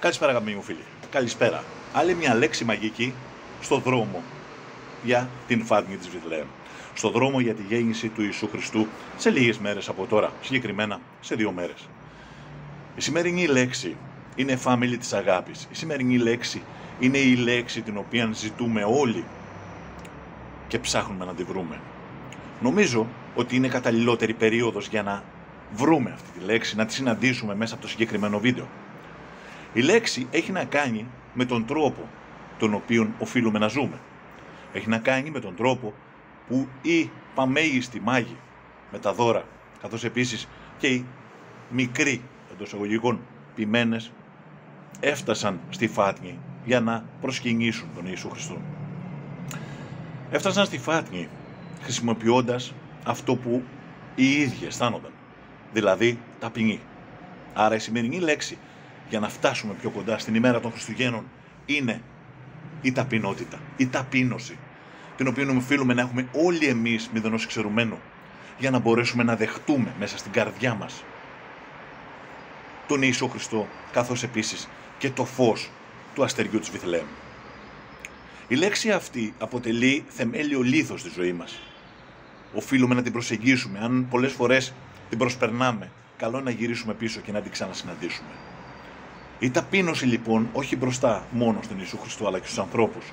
Καλησπέρα αγαπημένοι μου φίλοι. Καλησπέρα. Άλλη μια λέξη μαγική στο δρόμο για την φάτνη της Βιθλεέμ. Στο δρόμο για τη γέννηση του Ιησού Χριστού σε λίγες μέρες από τώρα, συγκεκριμένα σε δύο μέρες. Η σημερινή λέξη είναι family της αγάπης. Η σημερινή λέξη είναι η λέξη την οποία ζητούμε όλοι και ψάχνουμε να τη βρούμε. Νομίζω ότι είναι καταλληλότερη περίοδος για να βρούμε αυτή τη λέξη, να τη συναντήσουμε μέσα από το συγκεκριμένο βίντεο. Η λέξη έχει να κάνει με τον τρόπο τον οποίο οφείλουμε να ζούμε. Έχει να κάνει με τον τρόπο που οι παμέγιστοι μάγοι με τα δώρα, καθώς επίσης και οι μικροί εντός εισαγωγικών ποιμένες έφτασαν στη Φάτνη για να προσκυνήσουν τον Ιησού Χριστό. Έφτασαν στη Φάτνη χρησιμοποιώντας αυτό που οι ίδιοι αισθάνονταν, δηλαδή ταπεινή. Άρα η σημερινή λέξη για να φτάσουμε πιο κοντά στην ημέρα των Χριστουγέννων είναι η ταπεινότητα, η ταπείνωση, την οποία οφείλουμε να έχουμε όλοι εμείς μηδενός εξαιρουμένο, για να μπορέσουμε να δεχτούμε μέσα στην καρδιά μας τον Ιησού Χριστό, καθώς επίσης και το φως του αστεριού της Βιθλέμ. Η λέξη αυτή αποτελεί θεμέλιο λίθος στη ζωή μας. Οφείλουμε να την προσεγγίσουμε, αν πολλές φορές την προσπερνάμε, καλό να γυρίσουμε πίσω και να την ξανασυναντήσουμε. Η ταπείνωση λοιπόν, όχι μπροστά μόνος στον Ιησού Χριστό αλλά και στους ανθρώπους,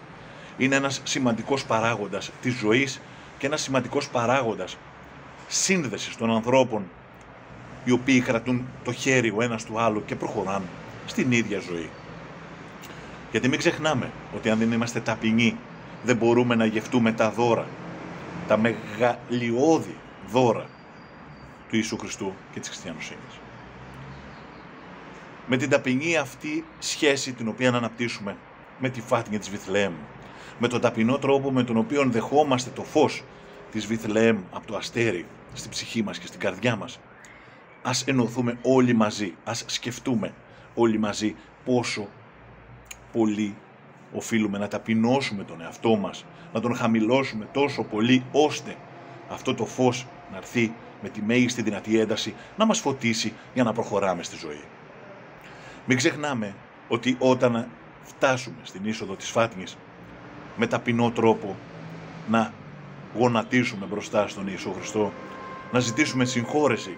είναι ένας σημαντικός παράγοντας της ζωής και ένας σημαντικός παράγοντας σύνδεσης των ανθρώπων οι οποίοι κρατούν το χέρι ο ένας του άλλου και προχωράνε στην ίδια ζωή. Γιατί μην ξεχνάμε ότι αν δεν είμαστε ταπεινοί δεν μπορούμε να γευτούμε τα δώρα, τα μεγαλειώδη δώρα του Ιησού Χριστού και της χριστιανοσύνης με την ταπεινή αυτή σχέση την οποία να αναπτύσσουμε με τη φάτνια της Βιθλεέμ, με τον ταπεινό τρόπο με τον οποίο δεχόμαστε το φως της Βιθλεέμ από το αστέρι στην ψυχή μας και στην καρδιά μας, ας ενωθούμε όλοι μαζί, ας σκεφτούμε όλοι μαζί πόσο πολύ οφείλουμε να ταπεινώσουμε τον εαυτό μας, να τον χαμηλώσουμε τόσο πολύ ώστε αυτό το φως να έρθει με τη μέγιστη δυνατή ένταση να μας φωτίσει για να προχωράμε στη ζωή. Μην ξεχνάμε ότι όταν φτάσουμε στην είσοδο της Φάτνης με ταπεινό τρόπο να γονατίσουμε μπροστά στον Ιησού Χριστό, να ζητήσουμε συγχώρεση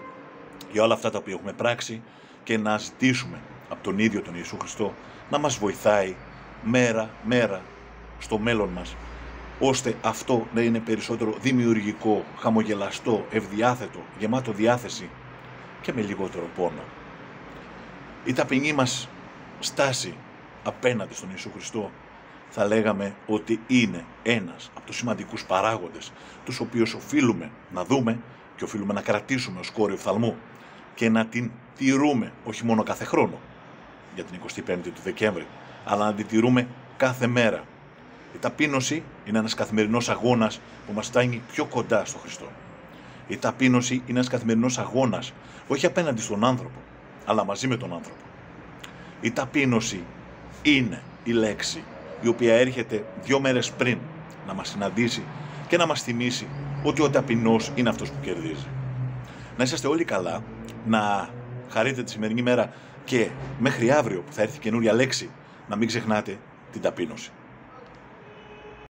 για όλα αυτά τα οποία έχουμε πράξει και να ζητήσουμε από τον ίδιο τον Ιησού Χριστό να μας βοηθάει μέρα μέρα στο μέλλον μας ώστε αυτό να είναι περισσότερο δημιουργικό, χαμογελαστό, ευδιάθετο, γεμάτο διάθεση και με λιγότερο πόνο η ταπεινή μας στάση απέναντι στον Ιησού Χριστό θα λέγαμε ότι είναι ένας από τους σημαντικούς παράγοντες τους οποίους οφείλουμε να δούμε και οφείλουμε να κρατήσουμε ως κόρη οφθαλμού και να την τηρούμε όχι μόνο κάθε χρόνο για την 25η του Δεκέμβρη αλλά να την τηρούμε κάθε μέρα. Η ταπείνωση είναι ένας καθημερινός αγώνας που μας φτάνει πιο κοντά στο Χριστό. Η ταπείνωση είναι ένας καθημερινός αγώνας όχι απέναντι στον άνθρωπο αλλά μαζί με τον άνθρωπο. Η ταπείνωση είναι η λέξη η οποία έρχεται δύο μέρες πριν να μας συναντήσει και να μας θυμίσει ότι ο ταπεινός είναι αυτός που κερδίζει. Να είσαστε όλοι καλά, να χαρείτε τη σημερινή μέρα και μέχρι αύριο που θα έρθει καινούρια λέξη να μην ξεχνάτε την ταπείνωση.